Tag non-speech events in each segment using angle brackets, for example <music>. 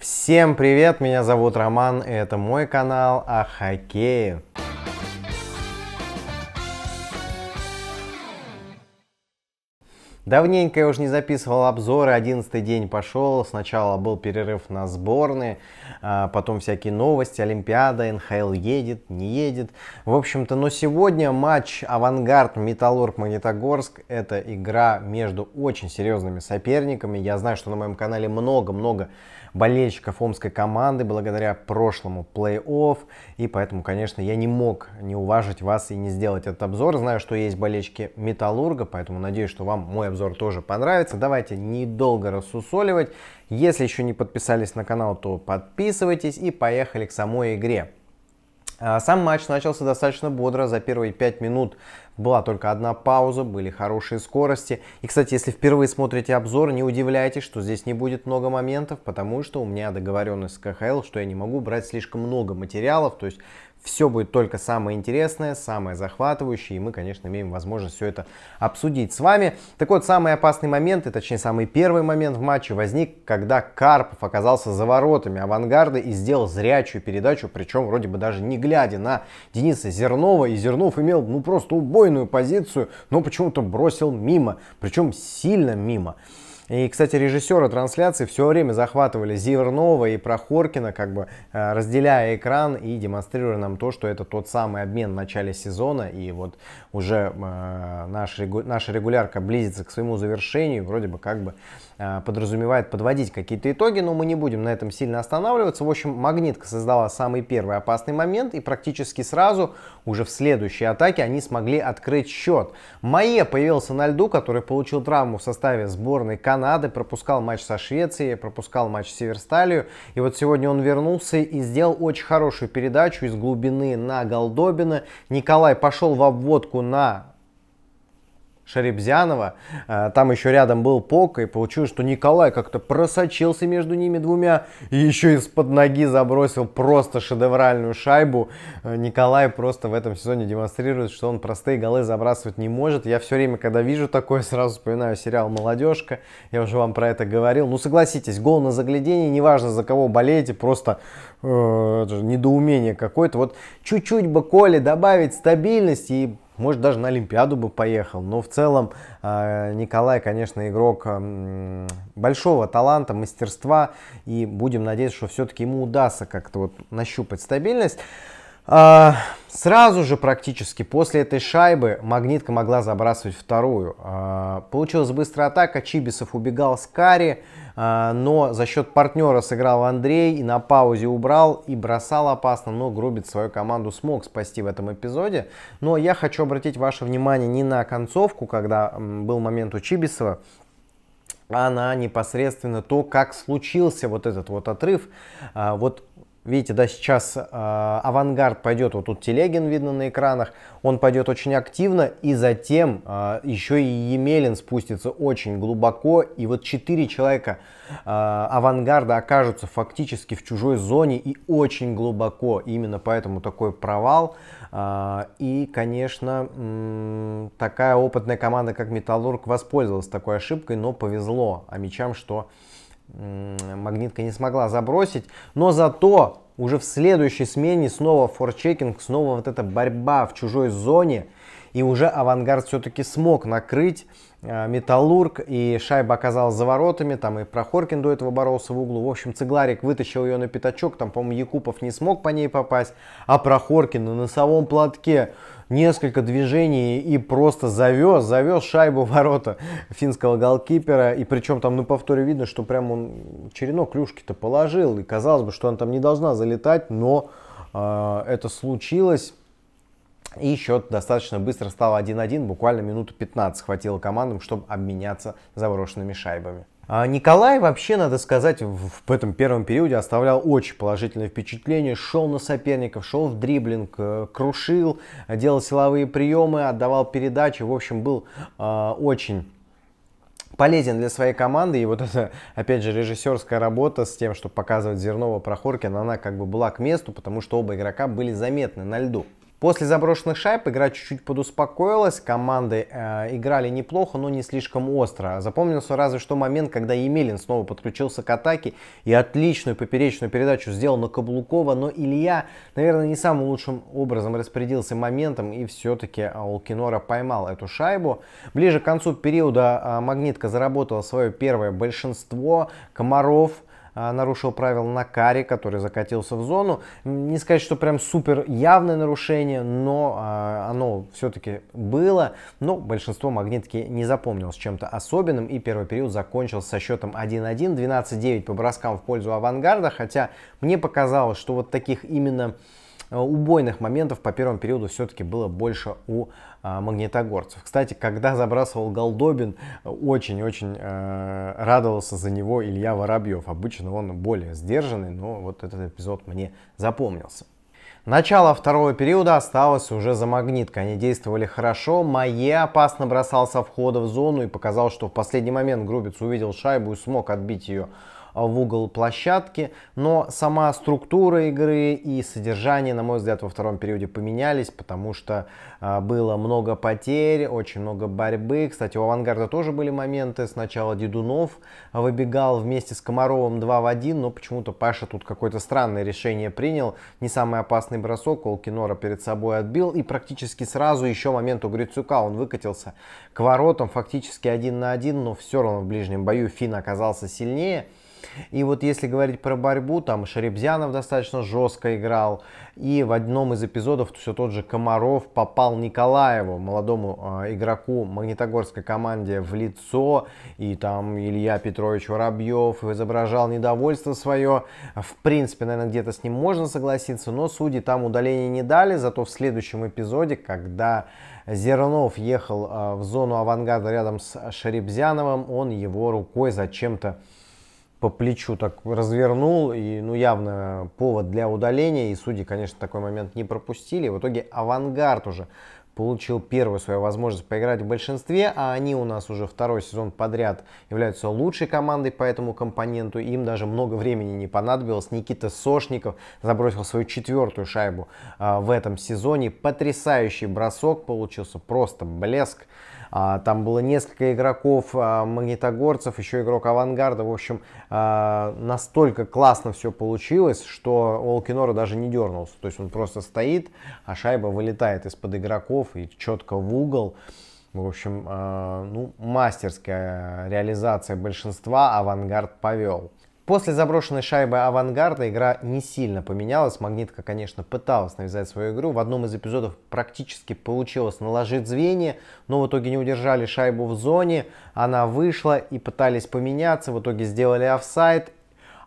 Всем привет, меня зовут Роман, и это мой канал о хоккее. Давненько я уже не записывал обзоры, 11 день пошел, сначала был перерыв на сборные, а потом всякие новости, Олимпиада, НХЛ едет, не едет. В общем-то, но сегодня матч Авангард, Металлург, Магнитогорск, это игра между очень серьезными соперниками. Я знаю, что на моем канале много-много болельщиков омской команды благодаря прошлому плей-офф. И поэтому, конечно, я не мог не уважить вас и не сделать этот обзор. Знаю, что есть болельщики Металлурга, поэтому надеюсь, что вам мой обзор тоже понравится. Давайте недолго рассусоливать. Если еще не подписались на канал, то подписывайтесь и поехали к самой игре. А, сам матч начался достаточно бодро. За первые 5 минут была только одна пауза, были хорошие скорости. И, кстати, если впервые смотрите обзор, не удивляйтесь, что здесь не будет много моментов, потому что у меня договоренность с КХЛ, что я не могу брать слишком много материалов. То есть все будет только самое интересное, самое захватывающее, и мы, конечно, имеем возможность все это обсудить с вами. Так вот, самый опасный момент, и точнее самый первый момент в матче возник, когда Карпов оказался за воротами авангарда и сделал зрячую передачу, причем вроде бы даже не глядя на Дениса Зернова, и Зернов имел ну просто убойную позицию, но почему-то бросил мимо, причем сильно мимо. И, кстати, режиссеры трансляции все время захватывали Зивернова и Прохоркина, как бы э, разделяя экран и демонстрируя нам то, что это тот самый обмен в начале сезона. И вот уже э, наш, наша регулярка близится к своему завершению. Вроде бы как бы Э, подразумевает подводить какие-то итоги, но мы не будем на этом сильно останавливаться. В общем, Магнитка создала самый первый опасный момент, и практически сразу, уже в следующей атаке, они смогли открыть счет. Майе появился на льду, который получил травму в составе сборной Канады, пропускал матч со Швецией, пропускал матч с Северсталью, и вот сегодня он вернулся и сделал очень хорошую передачу из глубины на Голдобина. Николай пошел в обводку на Шарибзянова. Э, там еще рядом был Пок, и получилось, что Николай как-то просочился между ними двумя и еще из-под ноги забросил просто шедевральную шайбу. Э, Николай просто в этом сезоне демонстрирует, что он простые голы забрасывать не может. Я все время, когда вижу такое, сразу вспоминаю сериал «Молодежка». Я уже вам про это говорил. Ну, согласитесь, гол на заглядение, неважно за кого болеете, просто э, недоумение какое-то. Вот чуть-чуть бы Коле добавить стабильности и может даже на Олимпиаду бы поехал. Но в целом э, Николай, конечно, игрок большого таланта, мастерства. И будем надеяться, что все-таки ему удастся как-то вот нащупать стабильность. А, сразу же практически после этой шайбы Магнитка могла забрасывать вторую. А, получилась быстрая атака, Чибисов убегал с Кари, а, но за счет партнера сыграл Андрей и на паузе убрал и бросал опасно, но Грубит свою команду смог спасти в этом эпизоде. Но я хочу обратить ваше внимание не на концовку, когда был момент у Чибисова, а на непосредственно то, как случился вот этот вот отрыв. Вот Видите, да, сейчас э, авангард пойдет, вот тут Телегин видно на экранах, он пойдет очень активно, и затем э, еще и Емелин спустится очень глубоко, и вот четыре человека э, авангарда окажутся фактически в чужой зоне и очень глубоко, именно поэтому такой провал. Э, и, конечно, м- такая опытная команда, как Металлург, воспользовалась такой ошибкой, но повезло а мячам, что Магнитка не смогла забросить, но зато уже в следующей смене снова форчекинг, снова вот эта борьба в чужой зоне, и уже Авангард все-таки смог накрыть э, Металлург, и шайба оказалась за воротами, там и Прохоркин до этого боролся в углу. В общем, Цыгларик вытащил ее на пятачок, там, по-моему, Якупов не смог по ней попасть, а Прохоркин на носовом платке несколько движений и просто завез, завез шайбу ворота финского голкипера. И причем там на повторе видно, что прям он черенок клюшки-то положил. И казалось бы, что она там не должна залетать, но э, это случилось. И счет достаточно быстро стал 1-1, буквально минуту 15 хватило командам, чтобы обменяться заброшенными шайбами. А Николай вообще, надо сказать, в этом первом периоде оставлял очень положительное впечатление. Шел на соперников, шел в дриблинг, э, крушил, делал силовые приемы, отдавал передачи. В общем, был э, очень полезен для своей команды. И вот <laughs> эта, опять же, режиссерская работа с тем, чтобы показывать Зернова Прохоркина, она как бы была к месту, потому что оба игрока были заметны на льду. После заброшенных шайб игра чуть-чуть подуспокоилась, команды э, играли неплохо, но не слишком остро. Запомнился разве что момент, когда Емелин снова подключился к атаке и отличную поперечную передачу сделал на Каблукова, но Илья, наверное, не самым лучшим образом распорядился моментом и все-таки Олкинора поймал эту шайбу. Ближе к концу периода э, Магнитка заработала свое первое большинство, Комаров нарушил правила на каре, который закатился в зону. Не сказать, что прям супер явное нарушение, но а, оно все-таки было. Но большинство магнитки не запомнилось чем-то особенным. И первый период закончился со счетом 1-1, 12-9 по броскам в пользу авангарда. Хотя мне показалось, что вот таких именно убойных моментов по первому периоду все-таки было больше у а, магнитогорцев. Кстати, когда забрасывал Голдобин, очень-очень э, радовался за него Илья Воробьев. Обычно он более сдержанный, но вот этот эпизод мне запомнился. Начало второго периода осталось уже за магниткой. Они действовали хорошо. Мае опасно бросался входа в зону и показал, что в последний момент Грубец увидел шайбу и смог отбить ее в угол площадки, но сама структура игры и содержание, на мой взгляд, во втором периоде поменялись, потому что а, было много потерь, очень много борьбы. Кстати, у Авангарда тоже были моменты. Сначала Дедунов выбегал вместе с Комаровым 2 в 1, но почему-то Паша тут какое-то странное решение принял. Не самый опасный бросок, Олкинора перед собой отбил и практически сразу еще момент у Грицюка. Он выкатился к воротам фактически один на один, но все равно в ближнем бою Фин оказался сильнее. И вот если говорить про борьбу, там Шарибзянов достаточно жестко играл. И в одном из эпизодов все тот же Комаров попал Николаеву, молодому э, игроку магнитогорской команде, в лицо. И там Илья Петрович Воробьев изображал недовольство свое. В принципе, наверное, где-то с ним можно согласиться, но судьи там удаления не дали. Зато в следующем эпизоде, когда Зернов ехал э, в зону авангарда рядом с Шарибзяновым, он его рукой зачем-то по плечу так развернул, и ну явно повод для удаления, и судьи, конечно, такой момент не пропустили. В итоге авангард уже получил первую свою возможность поиграть в большинстве, а они у нас уже второй сезон подряд являются лучшей командой по этому компоненту. Им даже много времени не понадобилось. Никита Сошников забросил свою четвертую шайбу а, в этом сезоне. Потрясающий бросок получился, просто блеск. А, там было несколько игроков, а, магнитогорцев, еще игрок авангарда. В общем, а, настолько классно все получилось, что Олкинора даже не дернулся. То есть он просто стоит, а шайба вылетает из-под игроков и четко в угол. В общем, ну, мастерская реализация большинства авангард повел. После заброшенной шайбы авангарда игра не сильно поменялась. Магнитка, конечно, пыталась навязать свою игру. В одном из эпизодов практически получилось наложить звенья, но в итоге не удержали шайбу в зоне. Она вышла и пытались поменяться. В итоге сделали офсайд.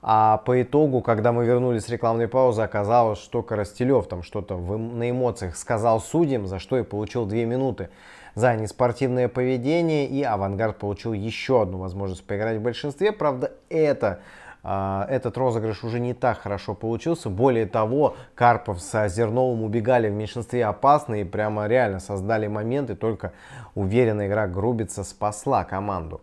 А по итогу, когда мы вернулись с рекламной паузы, оказалось, что Коростелев там что-то на эмоциях сказал судьям, за что и получил 2 минуты за неспортивное поведение. И Авангард получил еще одну возможность поиграть в большинстве. Правда, это этот розыгрыш уже не так хорошо получился. Более того, Карпов с Зерновым убегали в меньшинстве опасно и прямо реально создали моменты. Только уверенная игра Грубица спасла команду.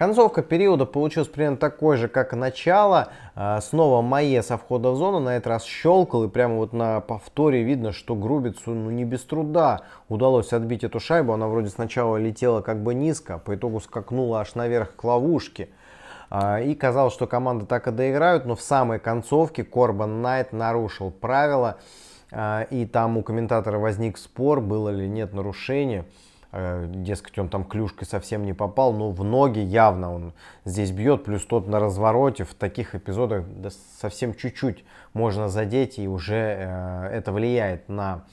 Концовка периода получилась примерно такой же, как начало. А, снова Майе со входа в зону на этот раз щелкал. И прямо вот на повторе видно, что Грубицу ну, не без труда удалось отбить эту шайбу. Она вроде сначала летела как бы низко, по итогу скакнула аж наверх к ловушке. А, и казалось, что команды так и доиграют, но в самой концовке Корбан Найт нарушил правила. А, и там у комментатора возник спор, было ли нет нарушения. А, дескать, он там клюшкой совсем не попал, но в ноги явно он здесь бьет. Плюс тот на развороте в таких эпизодах да, совсем чуть-чуть можно задеть, и уже э, это влияет на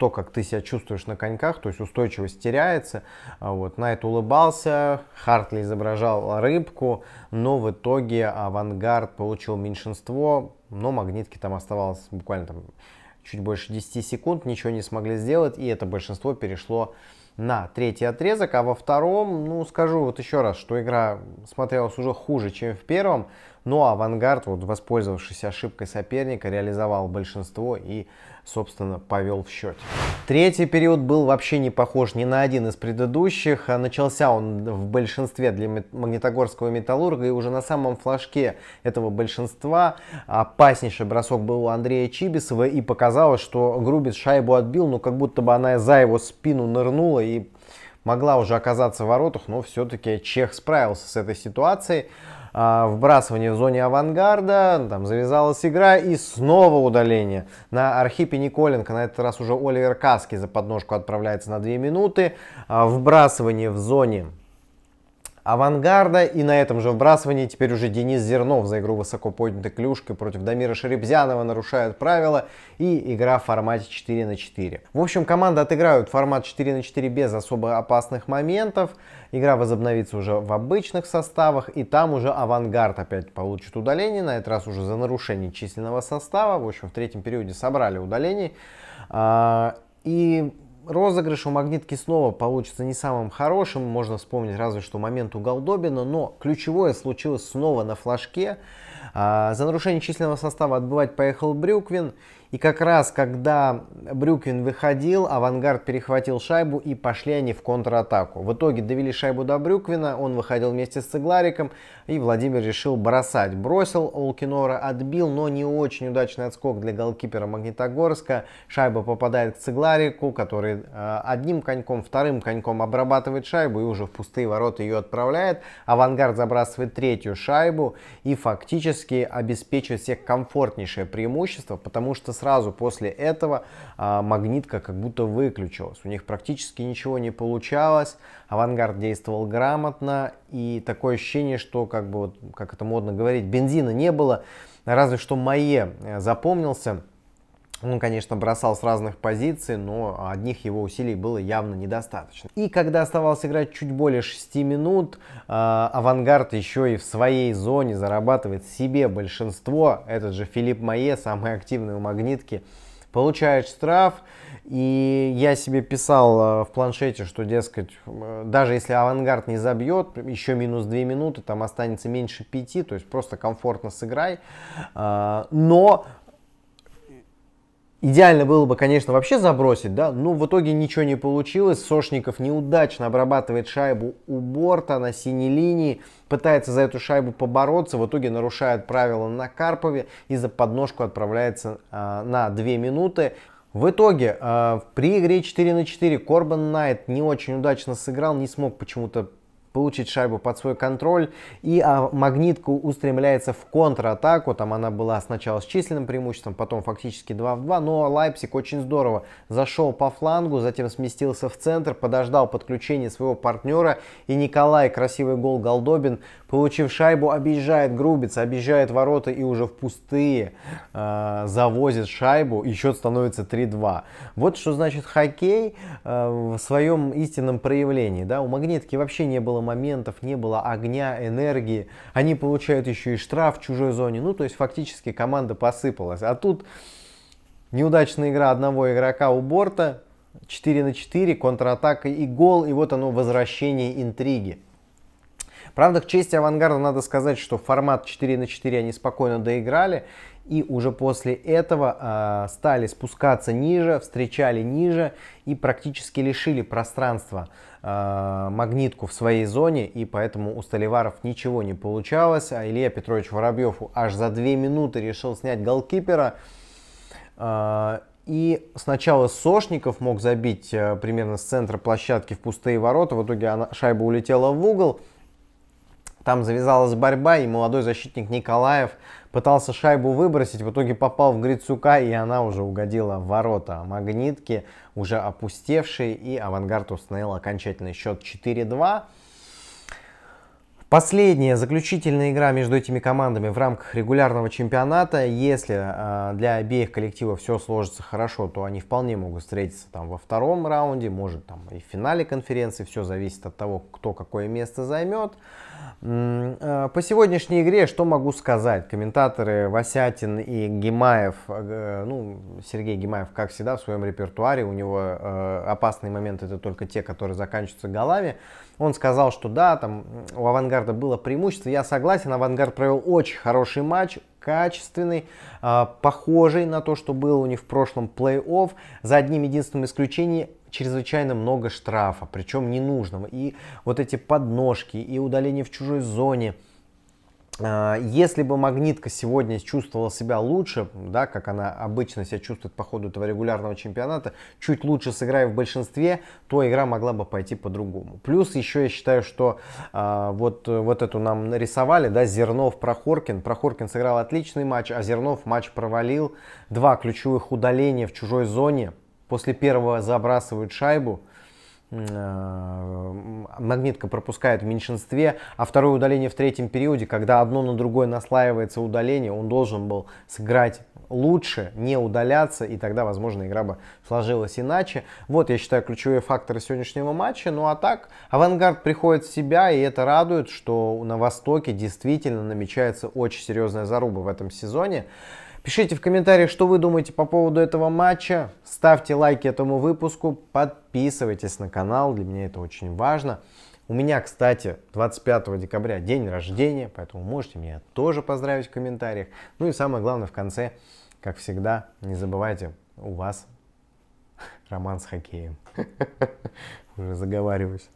то, как ты себя чувствуешь на коньках, то есть устойчивость теряется. А вот. Найт улыбался, Хартли изображал рыбку, но в итоге авангард получил меньшинство, но магнитки там оставалось буквально там чуть больше 10 секунд, ничего не смогли сделать, и это большинство перешло на третий отрезок, а во втором, ну, скажу вот еще раз, что игра смотрелась уже хуже, чем в первом, но Авангард, вот, воспользовавшись ошибкой соперника, реализовал большинство и собственно, повел в счете. Третий период был вообще не похож ни на один из предыдущих. А начался он в большинстве для Магнитогорского металлурга, и уже на самом флажке этого большинства опаснейший бросок был у Андрея Чибисова, и показалось, что Грубец шайбу отбил, но как будто бы она за его спину нырнула и могла уже оказаться в воротах, но все-таки Чех справился с этой ситуацией. А, вбрасывание в зоне авангарда, там завязалась игра и снова удаление. На Архипе Николенко, на этот раз уже Оливер Каски за подножку отправляется на 2 минуты. А, вбрасывание в зоне авангарда. И на этом же вбрасывании теперь уже Денис Зернов за игру высоко поднятой клюшкой против Дамира Шеребзянова нарушает правила. И игра в формате 4 на 4. В общем, команды отыграют формат 4 на 4 без особо опасных моментов. Игра возобновится уже в обычных составах. И там уже авангард опять получит удаление. На этот раз уже за нарушение численного состава. В общем, в третьем периоде собрали удаление. А, и розыгрыш у Магнитки снова получится не самым хорошим. Можно вспомнить разве что момент у Голдобина. Но ключевое случилось снова на флажке. А, за нарушение численного состава отбывать поехал Брюквин. И как раз, когда Брюквин выходил, Авангард перехватил шайбу и пошли они в контратаку. В итоге довели шайбу до Брюквина, он выходил вместе с Цеглариком, и Владимир решил бросать. Бросил, Олкинора отбил, но не очень удачный отскок для голкипера Магнитогорска. Шайба попадает к Цегларику, который э, одним коньком, вторым коньком обрабатывает шайбу и уже в пустые ворота ее отправляет. Авангард забрасывает третью шайбу и фактически обеспечивает себе комфортнейшее преимущество, потому что сразу после этого а, магнитка как будто выключилась. У них практически ничего не получалось. Авангард действовал грамотно. И такое ощущение, что, как бы, вот, как это модно говорить, бензина не было. Разве что Мае э, запомнился. Он, конечно, бросал с разных позиций, но одних его усилий было явно недостаточно. И когда оставалось играть чуть более 6 минут, а, Авангард еще и в своей зоне зарабатывает себе большинство. Этот же Филипп Мае, самый активный у магнитки, получает штраф. И я себе писал а, в планшете, что, дескать, даже если авангард не забьет, еще минус 2 минуты, там останется меньше 5, то есть просто комфортно сыграй. Но Идеально было бы, конечно, вообще забросить, да, но в итоге ничего не получилось. Сошников неудачно обрабатывает шайбу у борта на синей линии, пытается за эту шайбу побороться, в итоге нарушает правила на Карпове и за подножку отправляется э, на 2 минуты. В итоге э, при игре 4 на 4 Корбан Найт не очень удачно сыграл, не смог почему-то получить шайбу под свой контроль. И а, магнитка устремляется в контратаку. Там она была сначала с численным преимуществом, потом фактически 2 в 2. Но Лайпсик очень здорово зашел по флангу, затем сместился в центр, подождал подключения своего партнера. И Николай, красивый гол Голдобин, получив шайбу, объезжает Грубиц, объезжает ворота и уже в пустые э, завозит шайбу. И счет становится 3-2. Вот что значит хоккей э, в своем истинном проявлении. Да? У магнитки вообще не было было моментов, не было огня, энергии. Они получают еще и штраф в чужой зоне. Ну, то есть фактически команда посыпалась. А тут неудачная игра одного игрока у борта. 4 на 4, контратака и гол. И вот оно возвращение интриги. Правда, к чести авангарда надо сказать, что формат 4 на 4 они спокойно доиграли. И уже после этого э, стали спускаться ниже, встречали ниже и практически лишили пространства э, магнитку в своей зоне. И поэтому у Столиваров ничего не получалось. А Илья Петрович Воробьев аж за 2 минуты решил снять голкипера. Э, и сначала Сошников мог забить э, примерно с центра площадки в пустые ворота. В итоге она, шайба улетела в угол. Там завязалась борьба, и молодой защитник Николаев пытался шайбу выбросить, в итоге попал в Грицука, и она уже угодила в ворота магнитки, уже опустевшие, и Авангард установил окончательный счет 4-2. Последняя заключительная игра между этими командами в рамках регулярного чемпионата. Если э, для обеих коллективов все сложится хорошо, то они вполне могут встретиться там во втором раунде, может там и в финале конференции. Все зависит от того, кто какое место займет. Э, по сегодняшней игре что могу сказать? Комментаторы Васятин и Гимаев, э, ну, Сергей Гимаев, как всегда, в своем репертуаре, у него э, опасные моменты это только те, которые заканчиваются голами. Он сказал, что да, там у Авангарда было преимущество. Я согласен, Авангард провел очень хороший матч, качественный, похожий на то, что было у них в прошлом плей-офф, за одним единственным исключением чрезвычайно много штрафа, причем ненужного. И вот эти подножки, и удаление в чужой зоне. А, если бы Магнитка сегодня чувствовала себя лучше, да, как она обычно себя чувствует по ходу этого регулярного чемпионата, чуть лучше сыграя в большинстве, то игра могла бы пойти по-другому. Плюс еще я считаю, что а, вот, вот эту нам нарисовали, да, Зернов, Прохоркин. Прохоркин сыграл отличный матч, а Зернов матч провалил. Два ключевых удаления в чужой зоне – После первого забрасывают шайбу, магнитка пропускает в меньшинстве, а второе удаление в третьем периоде, когда одно на другое наслаивается удаление, он должен был сыграть лучше, не удаляться, и тогда, возможно, игра бы сложилась иначе. Вот, я считаю, ключевые факторы сегодняшнего матча. Ну а так, авангард приходит в себя, и это радует, что на Востоке действительно намечается очень серьезная заруба в этом сезоне. Пишите в комментариях, что вы думаете по поводу этого матча. Ставьте лайки этому выпуску, подписывайтесь на канал, для меня это очень важно. У меня, кстати, 25 декабря день рождения, поэтому можете меня тоже поздравить в комментариях. Ну и самое главное в конце, как всегда, не забывайте, у вас <laughs> роман с хоккеем. <laughs> Уже заговариваюсь.